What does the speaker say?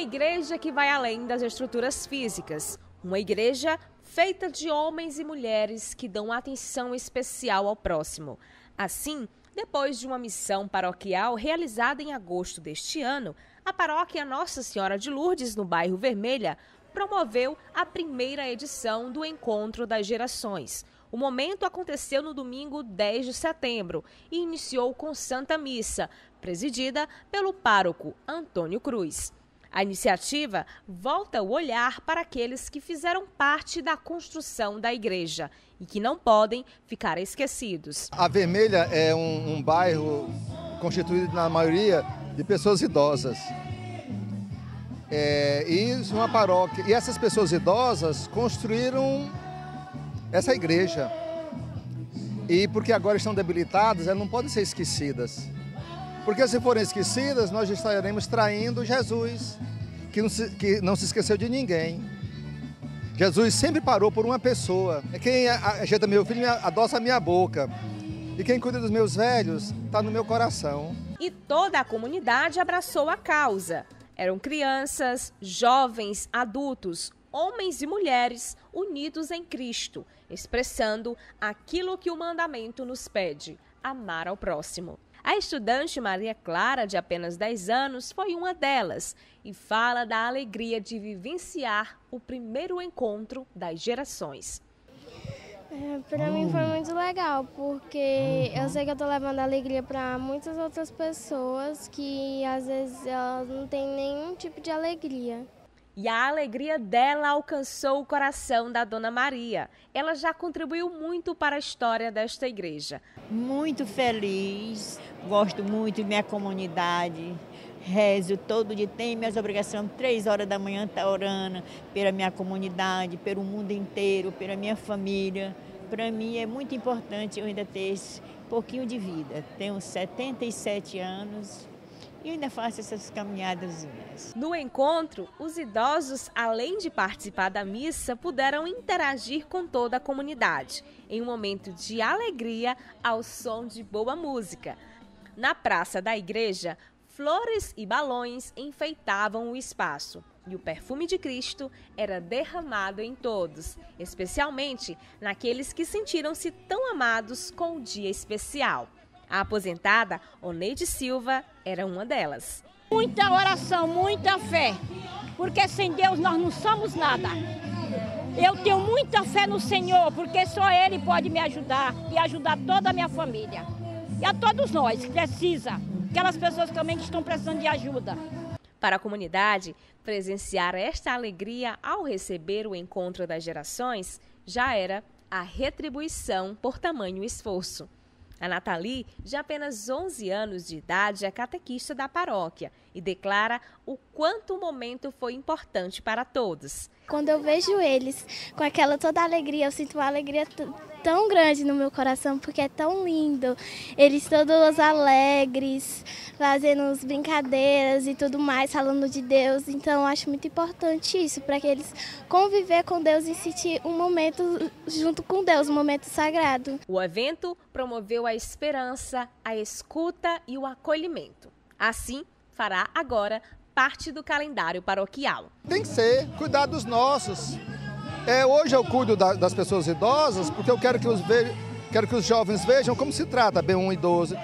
igreja que vai além das estruturas físicas. Uma igreja feita de homens e mulheres que dão atenção especial ao próximo. Assim, depois de uma missão paroquial realizada em agosto deste ano, a paróquia Nossa Senhora de Lourdes, no bairro Vermelha, promoveu a primeira edição do Encontro das Gerações. O momento aconteceu no domingo 10 de setembro e iniciou com Santa Missa, presidida pelo pároco Antônio Cruz. A iniciativa volta o olhar para aqueles que fizeram parte da construção da igreja e que não podem ficar esquecidos. A Vermelha é um, um bairro constituído, na maioria, de pessoas idosas. É, e uma paróquia. E essas pessoas idosas construíram essa igreja. E porque agora estão debilitadas, elas não podem ser esquecidas. Porque se forem esquecidas, nós estaremos traindo Jesus, que não se, que não se esqueceu de ninguém. Jesus sempre parou por uma pessoa. É quem ajeita meu filho adoça a minha boca. E quem cuida dos meus velhos está no meu coração. E toda a comunidade abraçou a causa. Eram crianças, jovens, adultos, homens e mulheres unidos em Cristo, expressando aquilo que o mandamento nos pede: amar ao próximo. A estudante Maria Clara, de apenas 10 anos, foi uma delas e fala da alegria de vivenciar o primeiro encontro das gerações. É, para mim foi muito legal, porque eu sei que eu estou levando alegria para muitas outras pessoas que às vezes elas não têm nenhum tipo de alegria. E a alegria dela alcançou o coração da Dona Maria. Ela já contribuiu muito para a história desta igreja. Muito feliz, gosto muito de minha comunidade, rezo todo dia, tenho minhas obrigações, três horas da manhã tá orando pela minha comunidade, pelo mundo inteiro, pela minha família. Para mim é muito importante eu ainda ter esse pouquinho de vida. Tenho 77 anos e ainda faço essas caminhadas. No encontro, os idosos, além de participar da missa, puderam interagir com toda a comunidade, em um momento de alegria ao som de boa música. Na praça da igreja, Flores e balões enfeitavam o espaço e o perfume de Cristo era derramado em todos, especialmente naqueles que sentiram-se tão amados com o dia especial. A aposentada Oneide Silva era uma delas. Muita oração, muita fé, porque sem Deus nós não somos nada. Eu tenho muita fé no Senhor, porque só Ele pode me ajudar e ajudar toda a minha família. E a todos nós que precisa aquelas pessoas também que estão precisando de ajuda. Para a comunidade, presenciar esta alegria ao receber o encontro das gerações já era a retribuição por tamanho esforço. A Nathalie, de apenas 11 anos de idade, é catequista da paróquia e declara o quanto o momento foi importante para todos. Quando eu vejo eles com aquela toda alegria, eu sinto uma alegria tão grande no meu coração porque é tão lindo. Eles todos alegres, fazendo as brincadeiras e tudo mais, falando de Deus. Então acho muito importante isso, para que eles conviver com Deus e sentir um momento junto com Deus, um momento sagrado. O evento promoveu a esperança, a escuta e o acolhimento. Assim, fará agora parte do calendário paroquial. Tem que ser, cuidar dos nossos. É, hoje eu cuido da, das pessoas idosas porque eu quero que, os ve... quero que os jovens vejam como se trata bem um idoso.